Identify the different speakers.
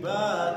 Speaker 1: Bye.